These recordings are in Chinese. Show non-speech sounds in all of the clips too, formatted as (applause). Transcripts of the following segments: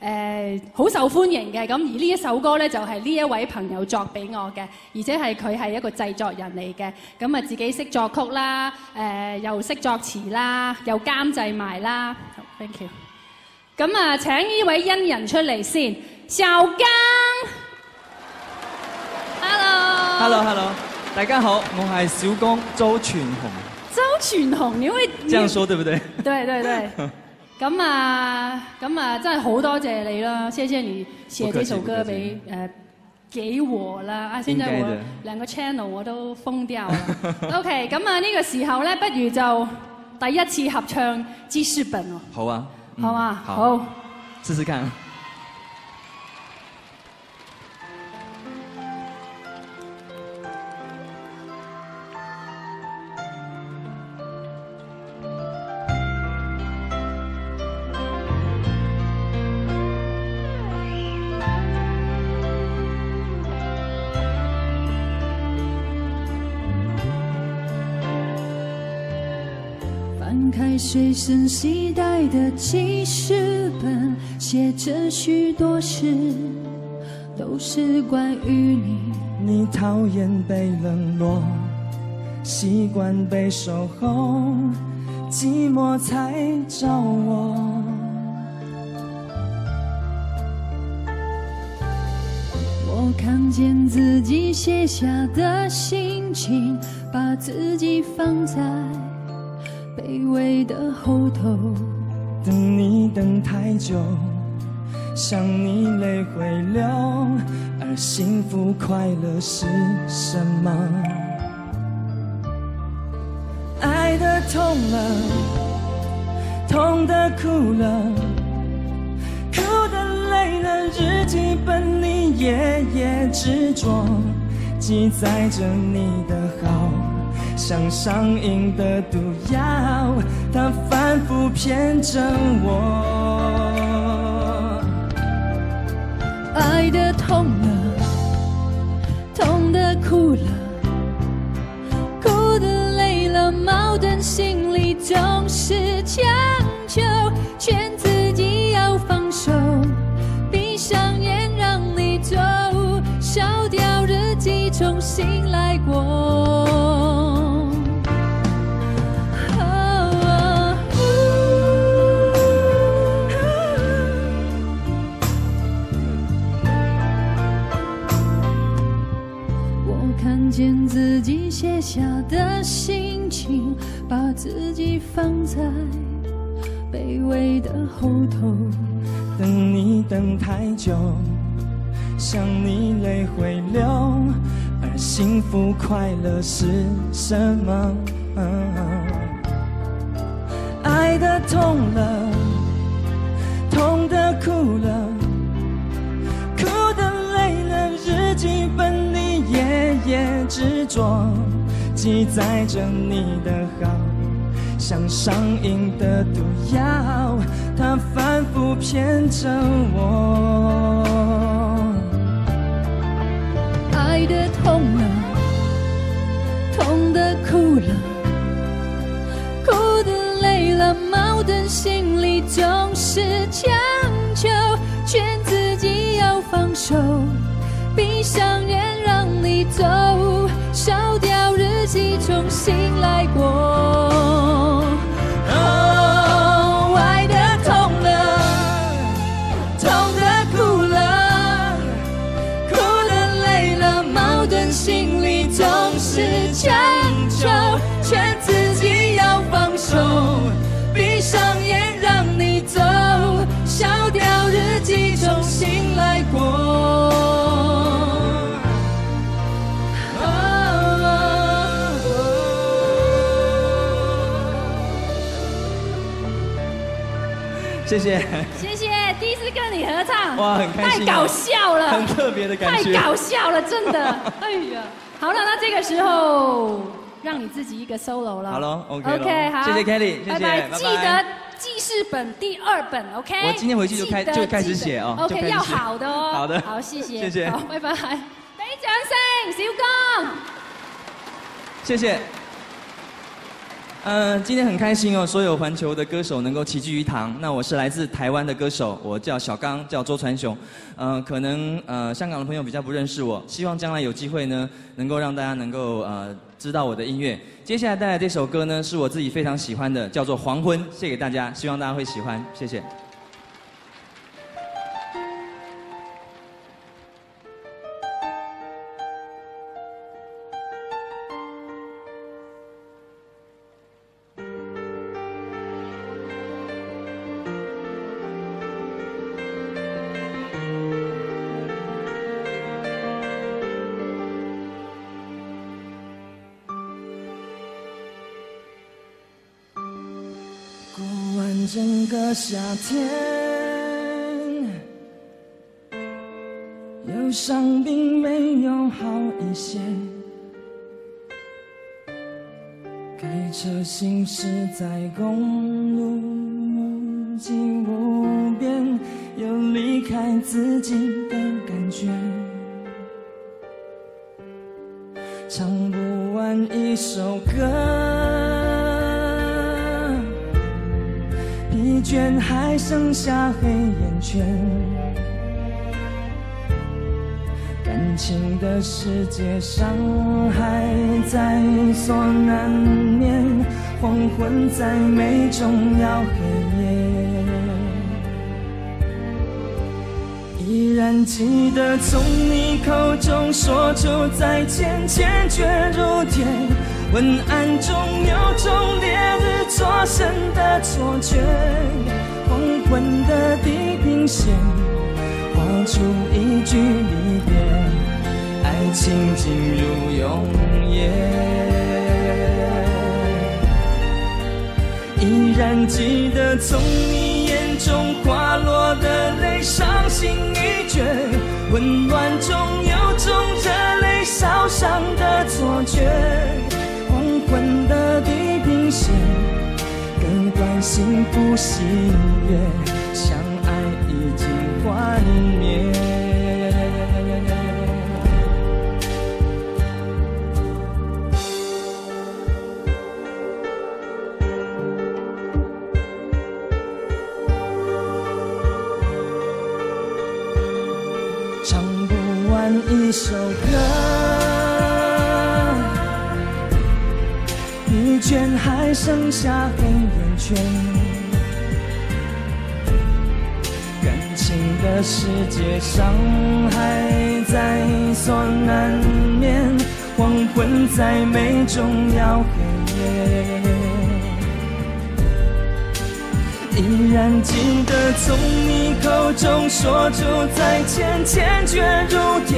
誒好受歡迎嘅，咁而呢一首歌咧就係呢一位朋友作俾我嘅，而且係佢係一個製作人嚟嘅，咁啊自己識作曲啦，誒、又識作詞啦，又監製埋啦。好，thank you。咁啊請呢位恩人出嚟先，小剛。Hello。Hello，Hello，大家好，我係小剛周全雄，周全雄，你會這樣說對不對？對 (laughs) 對對。(laughs) 咁啊，咁啊，真係好多謝你啦！謝謝你寫這首歌俾誒給我啦！啊，現在我應該的兩個 channel 我都封掉啦。(laughs) OK，咁啊呢個時候咧，不如就第一次合唱記事本喎，好啊，嗯好啊？好，好。試試看。随身携带的记事本，写着许多事，都是关于你。你讨厌被冷落，习惯被守候，寂寞才找我。我看见自己写下的心情，把自己放在卑微的后头。等你等太久，想你泪会流，而幸福快乐是什么？爱的痛了，痛的哭了，哭的累了，日记本里夜夜执着，记载着你的好。像上瘾的毒药，它反复骗着我。爱的痛了，痛的哭了，哭的累了，矛盾心里总是强求，劝自己要放手，闭上眼让你走，烧掉日记，重新来过。下的心情，把自己放在卑微的后头。等你等太久，想你泪会流，而幸福快乐是什么？爱的痛了，痛的哭了，也执着，记载着你的好。像上瘾的毒药，它反复骗着我。爱的痛了，痛的哭了，哭的累了，矛盾心里总是强求，劝自己要放手，闭上眼你走，烧掉日记，重新来过。謝謝，謝謝，第一次跟你合唱，哇很开心啊。太搞笑了，很特别的感觉。太搞笑了，真的，(laughs) 哎呀，好了，那这个时候让你自己一个 solo 了，好了，OK 咯 OK，好，谢谢 Kelly，谢谢拜拜，拜拜。記得记事本第二本，OK？我今天回去就开就开始写哦 OK，写。要好的哦。好的好，谢谢。谢谢。好，拜拜。俾掌聲，小刚。谢谢。嗯，今天很开心哦，所有环球的歌手能够齐聚一堂。那我是来自台湾的歌手，我叫小刚，叫周传雄。嗯，可能呃香港的朋友比较不认识我，希望将来有机会呢，能够让大家能够呃知道我的音乐。接下来带来这首歌呢，是我自己非常喜欢的，叫做《黄昏》，谢给大家，希望大家会喜欢，谢谢。整个夏天，忧伤并没有好一些。开车行驶在公路，无际无边，有离开自己的感觉。唱不完一首歌，疲倦还剩下黑眼圈。感情的世界，伤害在所难免，黄昏再美，终要黑夜。依然记得从你口中说出再见，坚决如铁。文案中有种烈日灼身的错觉，黄昏的地平线画出一句离别，爱情进入永夜。依然记得从你眼中滑落的泪，伤心欲绝，幸福喜悦，相爱已经幻灭。唱不完一首歌，疲倦还剩下黑眼圈。感情的世界，伤害在所难免，黄昏再美，终要黑夜。依然记得从你口中说出再见，坚决如铁。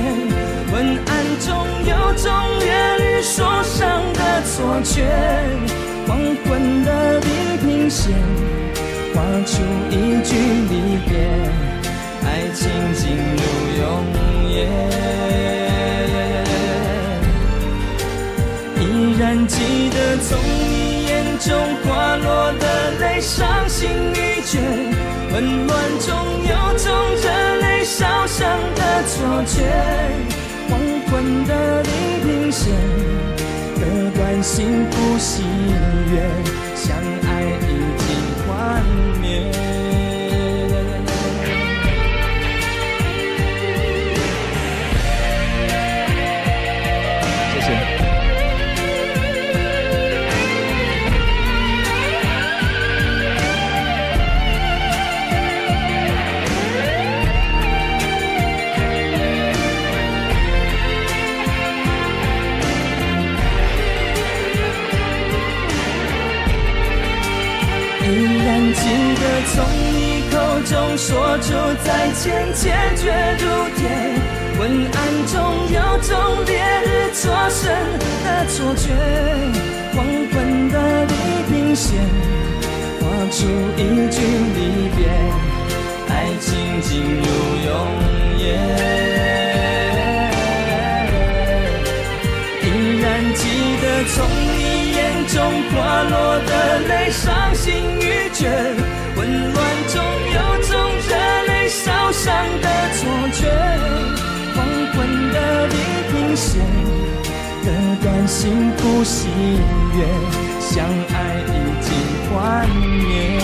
文案中有种烈日灼伤的错觉，线画出一句离别，爱情进入永夜。依然记得从你眼中滑落的泪，伤心欲绝，混乱中有种热泪烧伤的错觉。黄昏的地平线，割断幸福喜悦，记得从你口中说出再见，坚决如铁。昏暗中有种烈日灼身的错觉，黄昏的地平线画出一句离别，爱情进入永夜。依然记得从你眼中滑落的泪，伤混乱中有种热泪烧伤的错觉黄昏的地平线割断幸福喜悦相爱已经幻灭。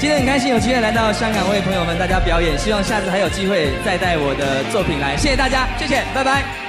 今天很开心有机会来到香港为朋友们大家表演希望下次还有机会再带我的作品来谢谢大家谢谢拜拜。